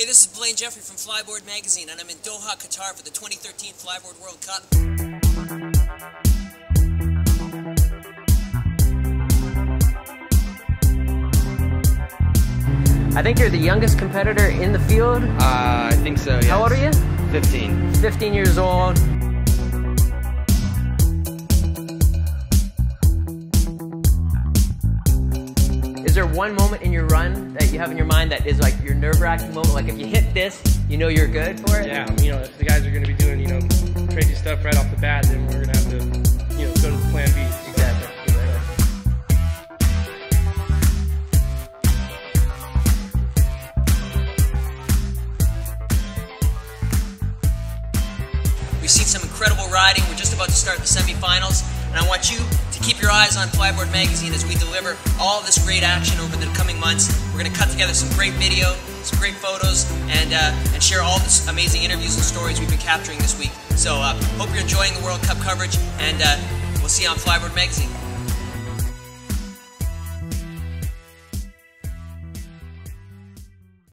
Hey, this is Blaine Jeffrey from Flyboard Magazine, and I'm in Doha, Qatar for the 2013 Flyboard World Cup. I think you're the youngest competitor in the field. Uh, I think so, yeah. How old are you? 15. 15 years old. Is there one moment in your run that you have in your mind that is like your nerve-wracking moment? Like if you hit this, you know you're good for it. Yeah, you know, if the guys are going to be doing, you know, crazy stuff right off the bat, then we're going to have to, you know, go to the plan B. Exactly. We've seen some incredible riding. We're just about to start the semifinals, and I want you to keep your eyes on Flyboard Magazine as we deliver all this great action over the coming months. We're going to cut together some great video, some great photos, and uh, and share all this amazing interviews and stories we've been capturing this week. So, uh, hope you're enjoying the World Cup coverage, and uh, we'll see you on Flyboard Magazine.